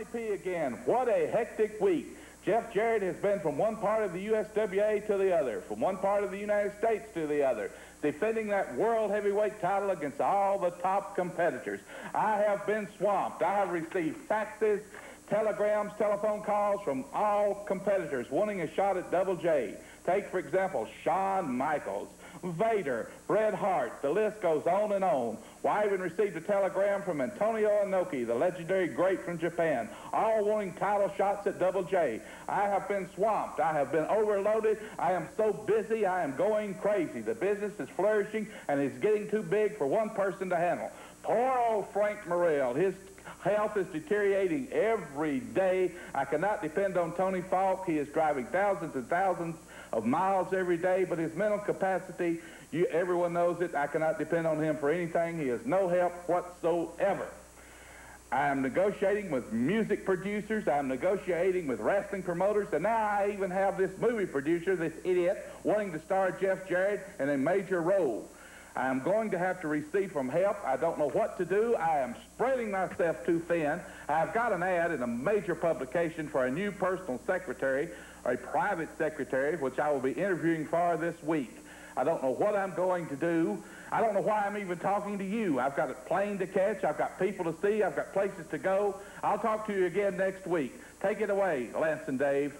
Ronnie P again. What a hectic week. Jeff Jarrett has been from one part of the USWA to the other, from one part of the United States to the other, defending that world heavyweight title against all the top competitors. I have been swamped. I have received faxes, telegrams, telephone calls from all competitors wanting a shot at Double J. Take, for example, Shawn Michaels, Vader, Bret Hart. The list goes on and on. Even received a telegram from Antonio Inoki, the legendary great from Japan, all wanting title shots at Double J. I have been swamped. I have been overloaded. I am so busy. I am going crazy. The business is flourishing and it's getting too big for one person to handle. Poor old Frank Morrell. His health is deteriorating every day. I cannot depend on Tony Falk. He is driving thousands and thousands of miles every day, but his mental capacity, you, everyone knows it. I cannot depend on him for anything. He has no help whatsoever. I am negotiating with music producers. I'm negotiating with wrestling promoters. And now I even have this movie producer, this idiot, wanting to star Jeff Jarrett in a major role. I am going to have to receive from help. I don't know what to do. I am spreading myself too thin. I've got an ad in a major publication for a new personal secretary, a private secretary, which I will be interviewing for this week. I don't know what I'm going to do. I don't know why I'm even talking to you. I've got a plane to catch. I've got people to see. I've got places to go. I'll talk to you again next week. Take it away, Lance and Dave.